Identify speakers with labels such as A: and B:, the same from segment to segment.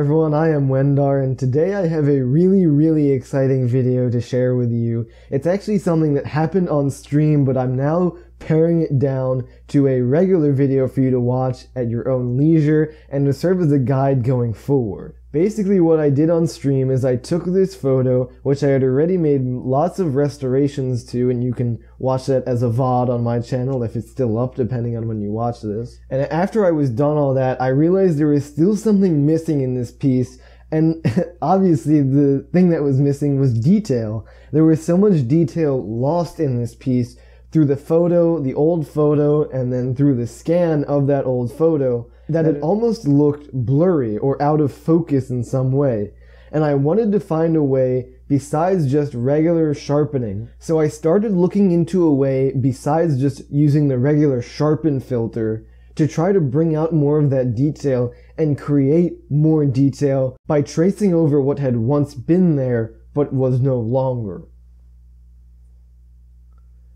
A: everyone, I am Wendar, and today I have a really, really exciting video to share with you. It's actually something that happened on stream, but I'm now paring it down to a regular video for you to watch at your own leisure and to serve as a guide going forward. Basically what I did on stream is I took this photo, which I had already made lots of restorations to, and you can watch that as a VOD on my channel if it's still up depending on when you watch this. And after I was done all that, I realized there was still something missing in this piece, and obviously the thing that was missing was detail. There was so much detail lost in this piece through the photo, the old photo, and then through the scan of that old photo that it almost looked blurry or out of focus in some way. And I wanted to find a way besides just regular sharpening. So I started looking into a way besides just using the regular sharpen filter to try to bring out more of that detail and create more detail by tracing over what had once been there but was no longer.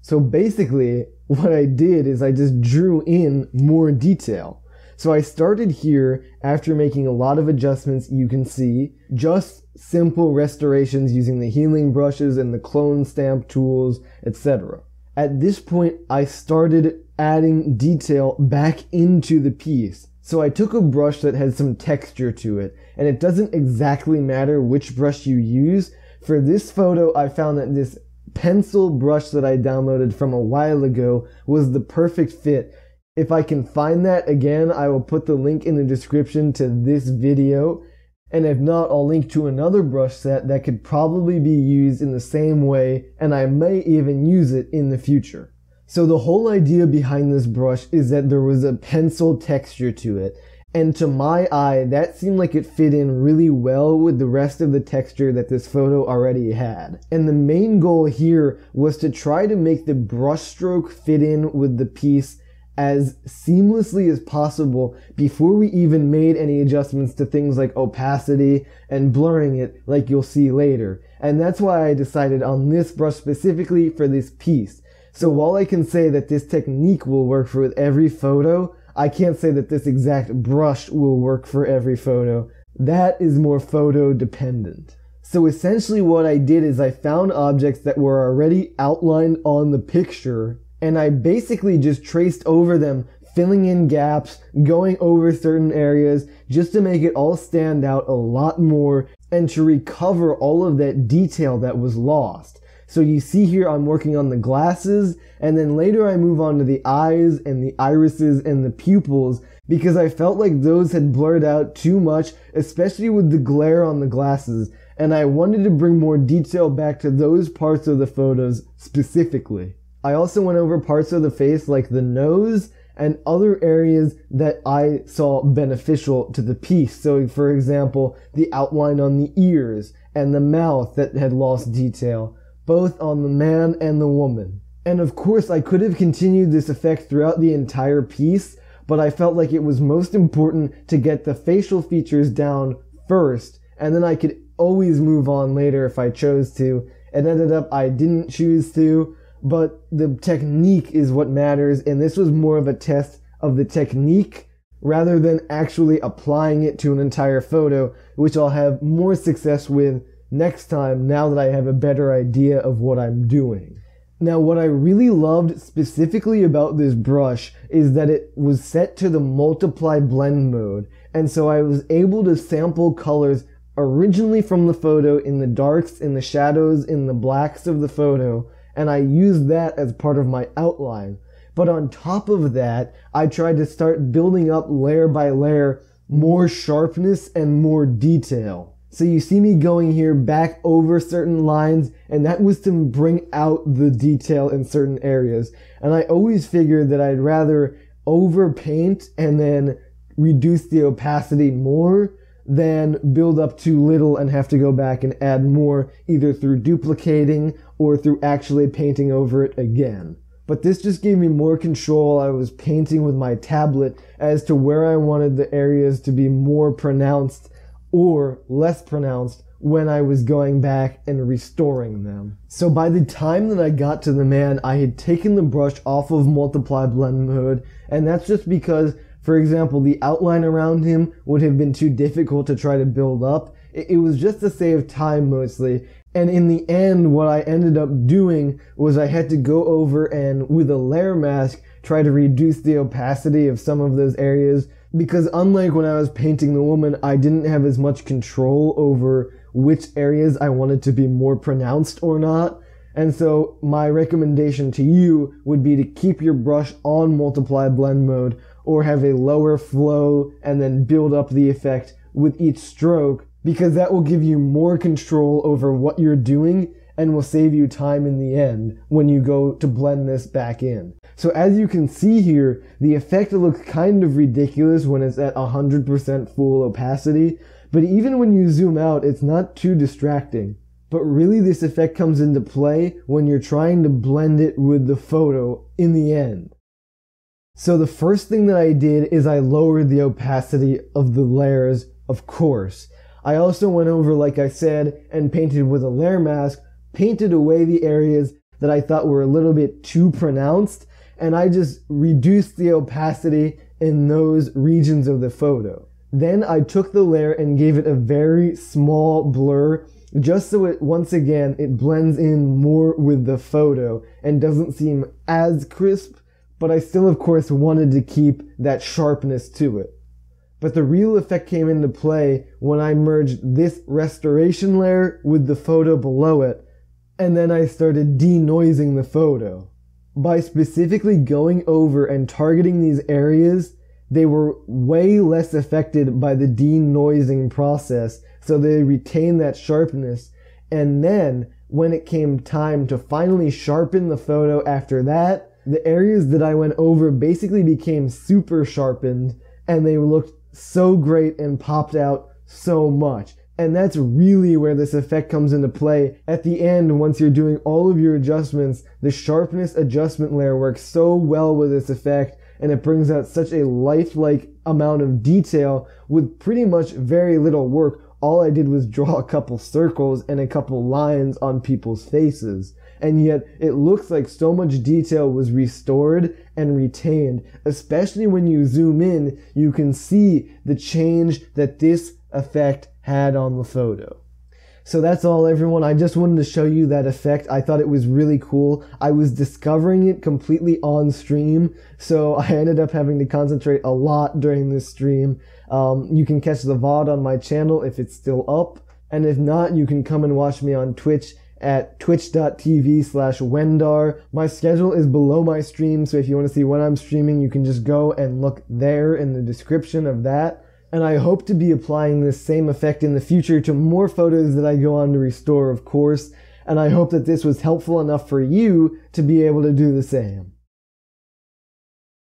A: So basically, what I did is I just drew in more detail. So I started here after making a lot of adjustments you can see, just simple restorations using the healing brushes and the clone stamp tools, etc. At this point, I started adding detail back into the piece. So I took a brush that had some texture to it, and it doesn't exactly matter which brush you use. For this photo, I found that this pencil brush that I downloaded from a while ago was the perfect fit if I can find that again, I will put the link in the description to this video. And if not, I'll link to another brush set that could probably be used in the same way, and I may even use it in the future. So the whole idea behind this brush is that there was a pencil texture to it. And to my eye, that seemed like it fit in really well with the rest of the texture that this photo already had. And the main goal here was to try to make the brushstroke fit in with the piece as seamlessly as possible before we even made any adjustments to things like opacity and blurring it like you'll see later. And that's why I decided on this brush specifically for this piece. So while I can say that this technique will work for every photo, I can't say that this exact brush will work for every photo. That is more photo dependent. So essentially what I did is I found objects that were already outlined on the picture and I basically just traced over them, filling in gaps, going over certain areas, just to make it all stand out a lot more and to recover all of that detail that was lost. So you see here I'm working on the glasses and then later I move on to the eyes and the irises and the pupils because I felt like those had blurred out too much, especially with the glare on the glasses. And I wanted to bring more detail back to those parts of the photos specifically. I also went over parts of the face like the nose and other areas that I saw beneficial to the piece. So, for example, the outline on the ears and the mouth that had lost detail, both on the man and the woman. And of course, I could have continued this effect throughout the entire piece, but I felt like it was most important to get the facial features down first, and then I could always move on later if I chose to. It ended up I didn't choose to, but the technique is what matters. And this was more of a test of the technique rather than actually applying it to an entire photo, which I'll have more success with next time now that I have a better idea of what I'm doing. Now, what I really loved specifically about this brush is that it was set to the multiply blend mode. And so I was able to sample colors originally from the photo in the darks, in the shadows, in the blacks of the photo, and I used that as part of my outline. But on top of that, I tried to start building up layer by layer more sharpness and more detail. So you see me going here back over certain lines, and that was to bring out the detail in certain areas. And I always figured that I'd rather overpaint and then reduce the opacity more than build up too little and have to go back and add more either through duplicating or through actually painting over it again. But this just gave me more control. I was painting with my tablet as to where I wanted the areas to be more pronounced or less pronounced when I was going back and restoring them. So by the time that I got to the man, I had taken the brush off of multiply blend mode, and that's just because For example, the outline around him would have been too difficult to try to build up. It, was just to save time mostly. And in the end, what I ended up doing was I had to go over and with a layer mask try to reduce the opacity of some of those areas because unlike when I was painting the woman, I didn't have as much control over which areas I wanted to be more pronounced or not. And so my recommendation to you would be to keep your brush on multiply blend mode or have a lower flow and then build up the effect with each stroke because that will give you more control over what you're doing and will save you time in the end when you go to blend this back in. So as you can see here, the effect looks kind of ridiculous when it's at 100% full opacity, but even when you zoom out, it's not too distracting. But really this effect comes into play when you're trying to blend it with the photo in the end. So the first thing that I did is I lowered the opacity of the layers, of course. I also went over, like I said, and painted with a layer mask, painted away the areas that I thought were a little bit too pronounced, and I just reduced the opacity in those regions of the photo. Then I took the layer and gave it a very small blur just so it once again it blends in more with the photo and doesn't seem as crisp, but I still of course wanted to keep that sharpness to it. But the real effect came into play when I merged this restoration layer with the photo below it, and then I started denoising the photo. By specifically going over and targeting these areas, they were way less affected by the denoising process, so they retained that sharpness. And then, when it came time to finally sharpen the photo after that, the areas that I went over basically became super sharpened and they looked so great and popped out so much. And that's really where this effect comes into play. At the end, once you're doing all of your adjustments, the sharpness adjustment layer works so well with this effect and it brings out such a lifelike amount of detail with pretty much very little work. All I did was draw a couple circles and a couple lines on people's faces and yet it looks like so much detail was restored and retained. Especially when you zoom in, you can see the change that this effect had on the photo. So that's all everyone. I just wanted to show you that effect. I thought it was really cool. I was discovering it completely on stream, so I ended up having to concentrate a lot during this stream. Um, you can catch the VOD on my channel if it's still up, and if not, you can come and watch me on Twitch at twitch.tv slash Wendar. My schedule is below my stream, so if you want to see when I'm streaming, you can just go and look there in the description of that. And I hope to be applying this same effect in the future to more photos that I go on to restore, of course. And I hope that this was helpful enough for you to be able to do the same.